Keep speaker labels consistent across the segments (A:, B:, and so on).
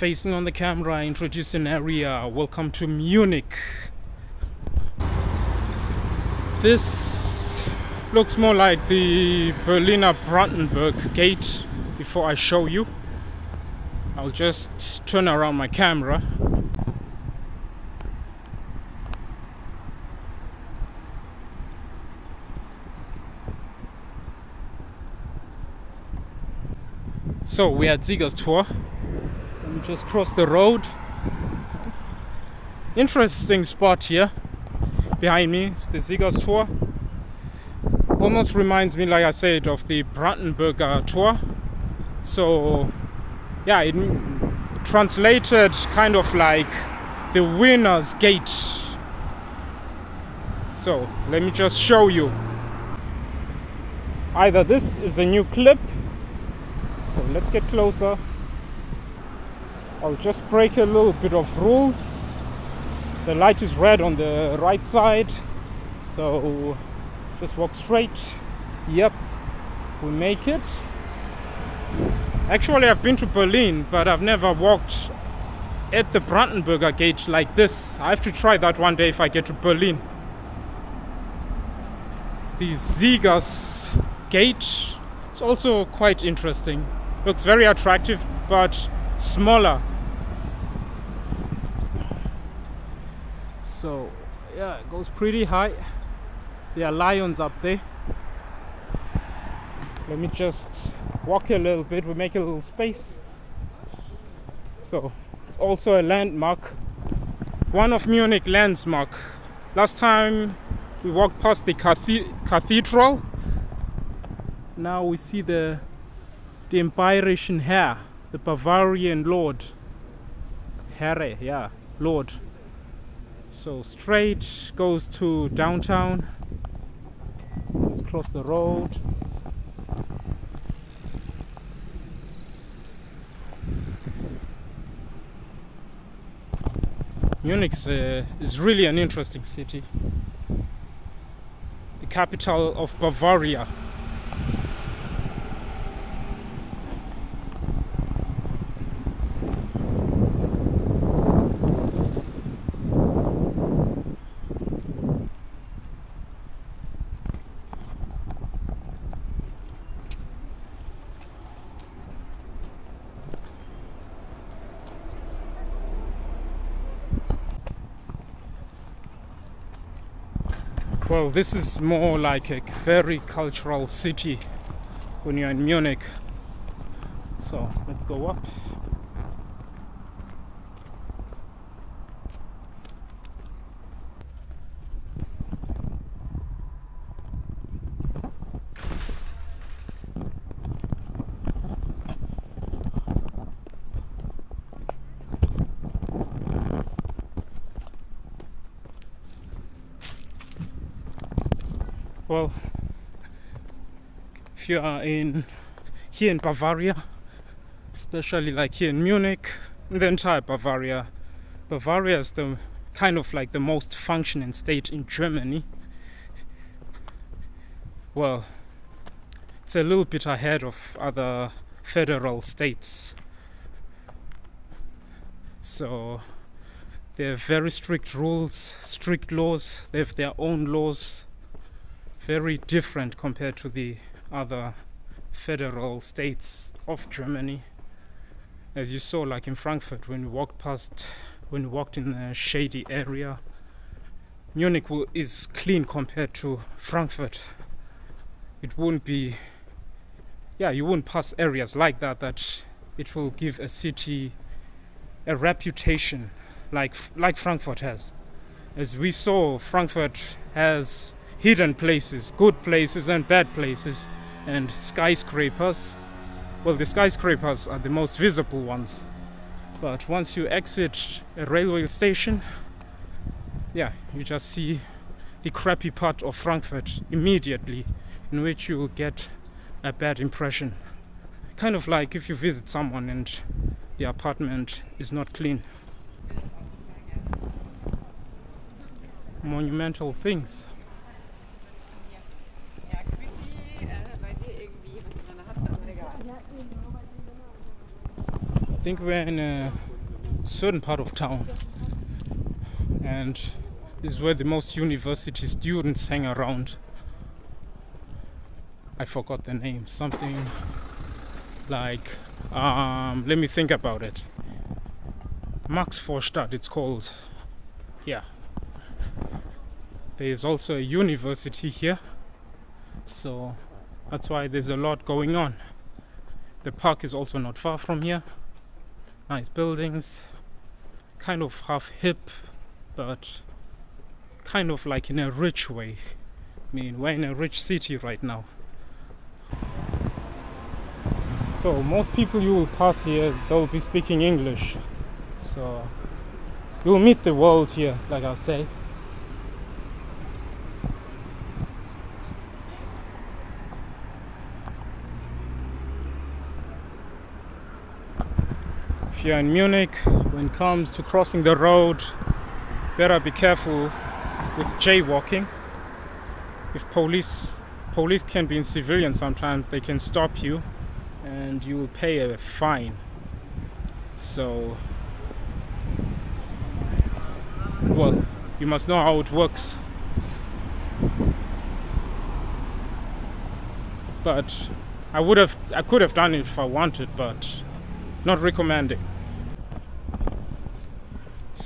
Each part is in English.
A: facing on the camera, I introduce an area. Welcome to Munich. This looks more like the Berliner Brandenburg Gate before I show you. I'll just turn around my camera. So we are at Siegertor. Let me just cross the road. Interesting spot here. Behind me is the Siegertor. Almost reminds me, like I said, of the Brandenburger uh, Tor. So, yeah, it translated kind of like the winner's gate. So, let me just show you. Either this is a new clip so let's get closer. I'll just break a little bit of rules. The light is red on the right side, so just walk straight. Yep, we make it. Actually, I've been to Berlin, but I've never walked at the Brandenburger Gate like this. I have to try that one day if I get to Berlin. The Siegers Gate is also quite interesting looks very attractive but smaller so yeah it goes pretty high. There are lions up there. Let me just walk a little bit. We make a little space. So it's also a landmark. One of munich landmark. Last time we walked past the cathedral. Now we see the den bayerischen Herr, the Bavarian Lord. Herre, yeah, Lord. So straight goes to downtown. Let's cross the road. Munich is, uh, is really an interesting city. The capital of Bavaria. Well, this is more like a very cultural city when you're in Munich. So let's go up. Well if you are in here in Bavaria especially like here in Munich the entire Bavaria Bavaria is the kind of like the most functioning state in Germany. Well it's a little bit ahead of other federal states. So they have very strict rules strict laws they have their own laws very different compared to the other federal states of Germany. As you saw, like in Frankfurt, when we walked past, when we walked in a shady area, Munich is clean compared to Frankfurt. It wouldn't be, yeah, you wouldn't pass areas like that that it will give a city a reputation like like Frankfurt has. As we saw, Frankfurt has hidden places, good places and bad places, and skyscrapers. Well, the skyscrapers are the most visible ones. But once you exit a railway station, yeah, you just see the crappy part of Frankfurt immediately, in which you will get a bad impression. Kind of like if you visit someone and the apartment is not clean. Monumental things. Think we're in a certain part of town, and is where the most university students hang around. I forgot the name. Something like um, let me think about it. Maxvorstadt, it's called. Yeah. There is also a university here, so that's why there's a lot going on. The park is also not far from here. Nice buildings, kind of half hip, but kind of like in a rich way. I mean, we're in a rich city right now. So, most people you will pass here, they'll be speaking English. So, you'll meet the world here, like I say. If you're in Munich, when it comes to crossing the road, better be careful with jaywalking. If police police can be in civilian sometimes, they can stop you and you will pay a fine. So well, you must know how it works. But I would have I could have done it if I wanted, but not recommending.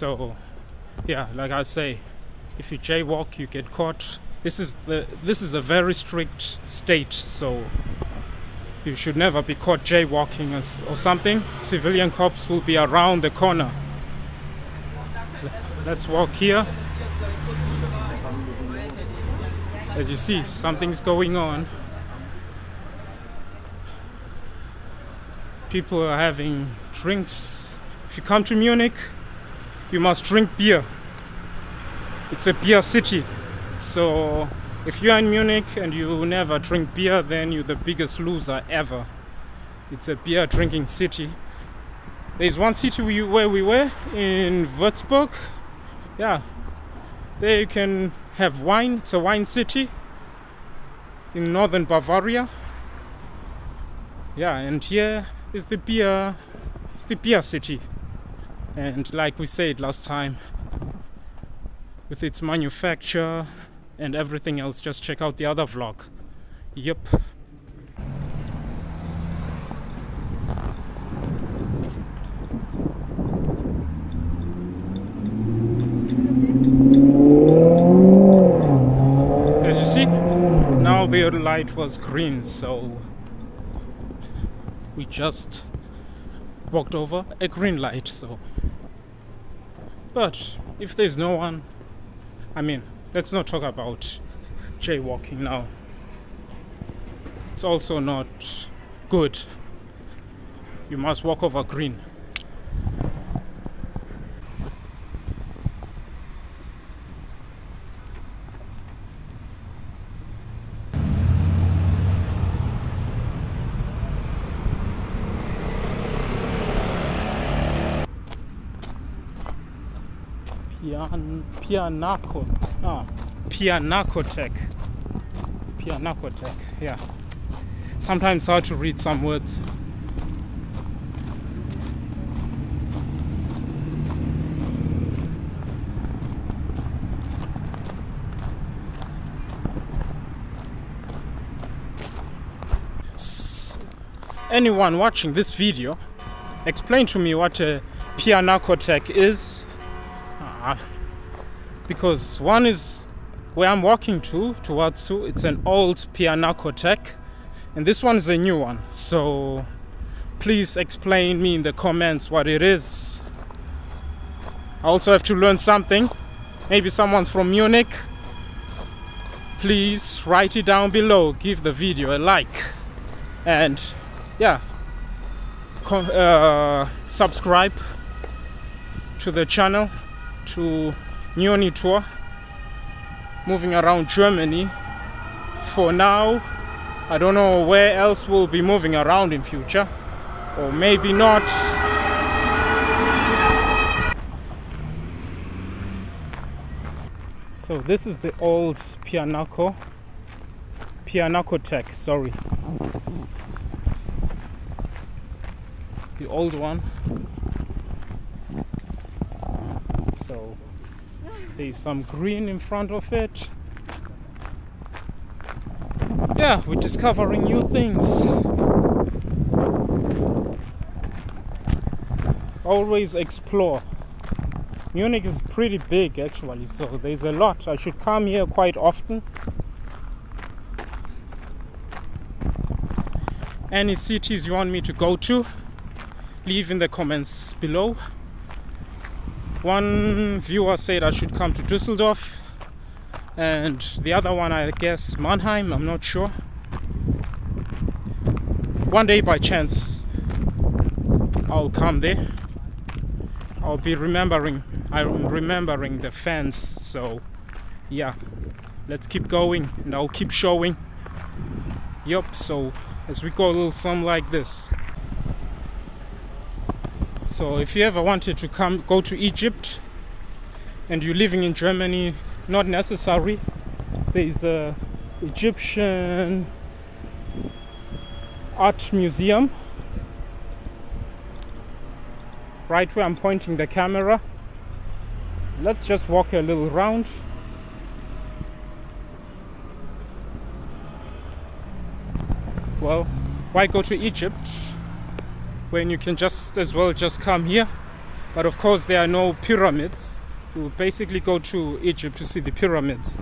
A: So yeah, like I say, if you jaywalk you get caught. This is the this is a very strict state, so you should never be caught jaywalking or, or something. Civilian cops will be around the corner. Let's walk here. As you see, something's going on. People are having drinks. If you come to Munich, you must drink beer. It's a beer city. So if you are in Munich and you never drink beer, then you're the biggest loser ever. It's a beer drinking city. There's one city we, where we were in Würzburg. Yeah, there you can have wine. It's a wine city in northern Bavaria. Yeah, and here is the beer. It's the beer city. And like we said last time, with its manufacture, and everything else, just check out the other vlog. Yep. As you see, now the light was green, so we just walked over a green light, so. But if there's no one, I mean, let's not talk about jaywalking now. It's also not good. You must walk over green. Pian, Pianaco. Ah, Pianacotech. Pianacotech, yeah. Sometimes hard to read some words. anyone watching this video, explain to me what a Pianacotech is because one is where I'm walking to towards to it's an old Pianacotech and this one is a new one. So please explain me in the comments what it is. I also have to learn something. Maybe someone's from Munich. Please write it down below. Give the video a like. And yeah. Uh, subscribe to the channel to Nyoni tour moving around Germany. For now I don't know where else we'll be moving around in future or maybe not. So this is the old Pianaco Pianacotech sorry. The old one So there's some green in front of it. Yeah, we're discovering new things. Always explore. Munich is pretty big actually, so there's a lot. I should come here quite often. Any cities you want me to go to, leave in the comments below. One viewer said I should come to Düsseldorf, and the other one, I guess, Mannheim. I'm not sure. One day, by chance, I'll come there. I'll be remembering I'm remembering the fans so yeah let's keep going and I'll keep showing yep so as we go a little something like this so if you ever wanted to come go to Egypt and you're living in Germany not necessary. There's a Egyptian art museum. Right where I'm pointing the camera. Let's just walk a little round. Well why go to Egypt when you can just as well just come here. But of course there are no pyramids. You basically go to Egypt to see the pyramids